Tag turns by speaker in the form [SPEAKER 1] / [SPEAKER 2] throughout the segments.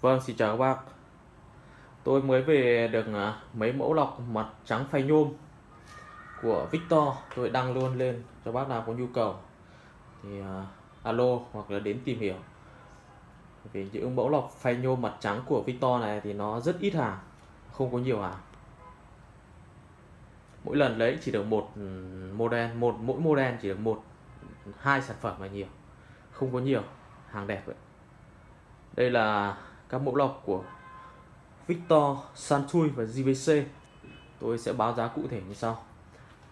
[SPEAKER 1] Vâng, xin chào các bác. Tôi mới về được à, mấy mẫu lọc mặt trắng phay nhôm của Victor. Tôi đăng luôn lên cho bác nào có nhu cầu. Thì uh, alo hoặc là đến tìm hiểu. Vì những mẫu lọc phay nhôm mặt trắng của Victor này thì nó rất ít hàng, không có nhiều hàng. Mỗi lần lấy chỉ được một ừ, model, một mỗi model chỉ được một hai sản phẩm là nhiều. Không có nhiều, hàng đẹp vậy. Đây là các mẫu lọc của Victor, Sansui và JVC tôi sẽ báo giá cụ thể như sau.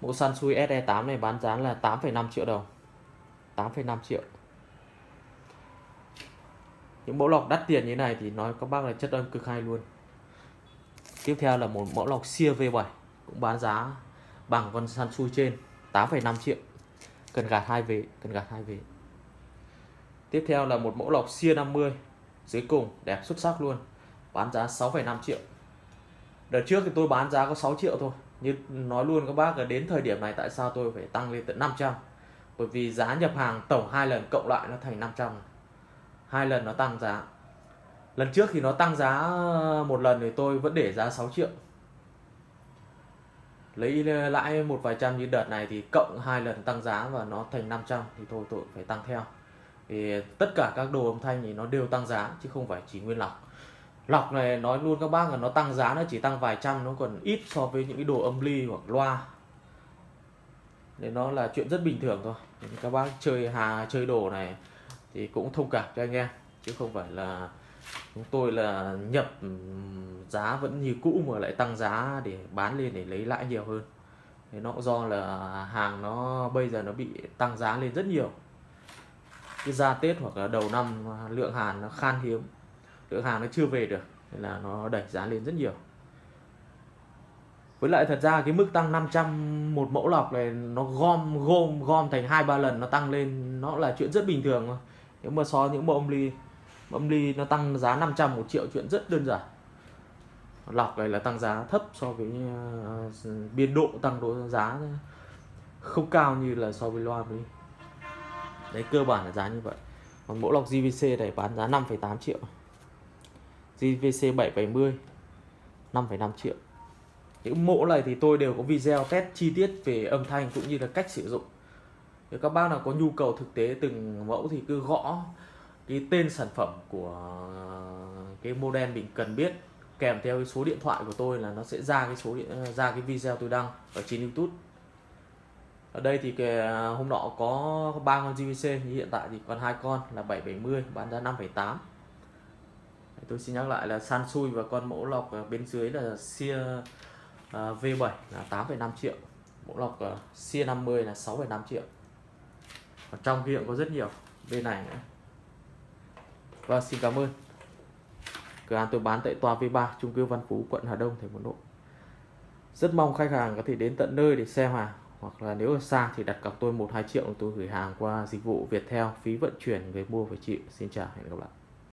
[SPEAKER 1] Mẫu Sansui SE8 này bán giá là 8,5 triệu đồng. 8,5 triệu. Những mẫu lọc đắt tiền như này thì nói các bác là chất âm cực hay luôn. Tiếp theo là một mẫu lọc Sia V7 cũng bán giá bằng con Sansui trên 8,5 triệu. Cần gạt hai về cần gạt hai về tiếp theo là một mẫu lọc Sia 50 dưới cùng đẹp xuất sắc luôn. Bán giá 6,5 triệu. Đợt trước thì tôi bán giá có 6 triệu thôi. Như nói luôn các bác là đến thời điểm này tại sao tôi phải tăng lên tận 500 bởi vì giá nhập hàng tổng hai lần cộng lại nó thành 500 hai lần nó tăng giá. Lần trước thì nó tăng giá một lần thì tôi vẫn để giá 6 triệu. Lấy lãi một vài trăm như đợt này thì cộng hai lần tăng giá và nó thành 500 thì thôi tôi phải tăng theo thì tất cả các đồ âm thanh thì nó đều tăng giá, chứ không phải chỉ nguyên lọc. Lọc này nói luôn các bác là nó tăng giá nó chỉ tăng vài trăm, nó còn ít so với những cái đồ âm ly hoặc loa. Nên nó là chuyện rất bình thường thôi. Nên các bác chơi hà, chơi đồ này thì cũng thông cảm cho anh em, chứ không phải là chúng tôi là nhập giá vẫn như cũ mà lại tăng giá để bán lên để lấy lãi nhiều hơn. Thế nó do là hàng nó bây giờ nó bị tăng giá lên rất nhiều cái ra Tết hoặc là đầu năm lượng hàng nó khan hiếm lượng hàng nó chưa về được nên là nó đẩy giá lên rất nhiều. Với lại thật ra cái mức tăng 500 một mẫu lọc này nó gom gom gom thành hai ba lần nó tăng lên nó là chuyện rất bình thường thôi. Nếu mà so những mẫu âm ly âm ly nó tăng giá 500 một triệu chuyện rất đơn giản. Lọc này là tăng giá thấp so với uh, biên độ tăng độ giá không cao như là so với loa với đấy cơ bản là giá như vậy. Còn mẫu lọc JVC này bán giá 5,8 triệu. JVC 770 5,5 triệu. Những mẫu này thì tôi đều có video test chi tiết về âm thanh cũng như là cách sử dụng. Nếu các bác nào có nhu cầu thực tế từng mẫu thì cứ gõ cái tên sản phẩm của cái model mình cần biết. Kèm theo cái số điện thoại của tôi là nó sẽ ra cái số điện ra cái video tôi đăng ở trên YouTube ở đây thì cái à, hôm nọ có ba con JVC hiện tại thì còn hai con là 770 bán giá 5,8 tôi xin nhắc lại là Sansui và con mẫu lọc à, bên dưới là Sia à, V7 là 8,5 triệu. Mẫu lọc uh, Sia 50 là 6,5 triệu. Và trong hiện có rất nhiều bên này nữa. Và xin cảm ơn. Cửa hàng tôi bán tại tòa V3 trung cư Văn Phú quận Hà Đông thành phố Hà Nội. Rất mong khách hàng có thể đến tận nơi để xem hàng hoặc là nếu ở xa thì đặt cọc tôi 1 2 triệu tôi gửi hàng qua dịch vụ Viettel, phí vận chuyển người mua phải chịu. Xin chào, hẹn gặp lại.